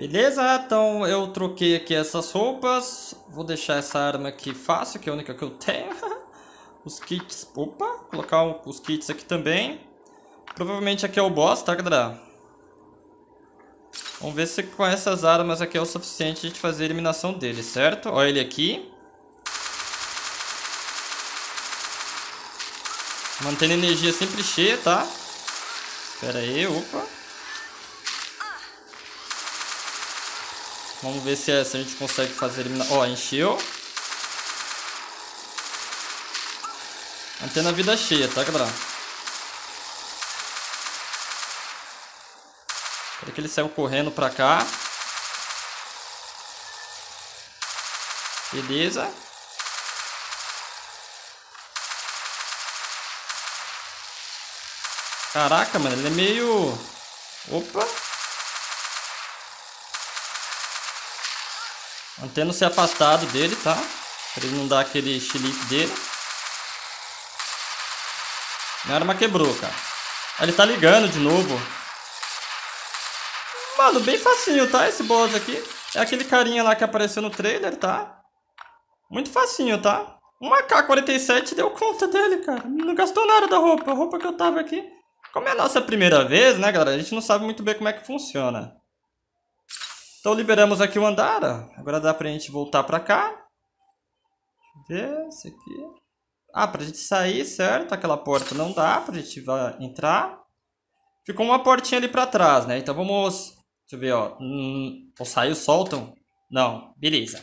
Então eu troquei aqui essas roupas. Vou deixar essa arma aqui fácil, que é a única que eu tenho. Os kits... Opa, colocar os kits aqui também. Provavelmente aqui é o boss, tá, galera? Vamos ver se com essas armas aqui é o suficiente a gente fazer a eliminação dele, certo? Olha ele aqui. Mantendo a energia sempre cheia, tá? Pera aí, opa. Vamos ver se, é, se a gente consegue fazer eliminação. Ó, encheu. Mantendo a vida cheia, tá, galera? Espera que ele saiu correndo pra cá. Beleza. Caraca, mano, ele é meio... Opa! Mantendo-se afastado dele, tá? Pra ele não dar aquele chilique dele. Minha arma quebrou, cara. Ele tá ligando de novo. Mano, bem facinho, tá? Esse boss aqui. É aquele carinha lá que apareceu no trailer, tá? Muito facinho, tá? Um AK-47 deu conta dele, cara. Não gastou nada da roupa. A roupa que eu tava aqui. Como é a nossa primeira vez, né, galera? A gente não sabe muito bem como é que funciona. Então liberamos aqui o andar. Ó. Agora dá pra gente voltar pra cá. Deixa eu ver esse aqui. Ah, pra gente sair, certo? Aquela porta não dá pra gente entrar. Ficou uma portinha ali pra trás, né? Então vamos... Deixa eu ver, ó. Hum, os raios soltam? Não. Beleza.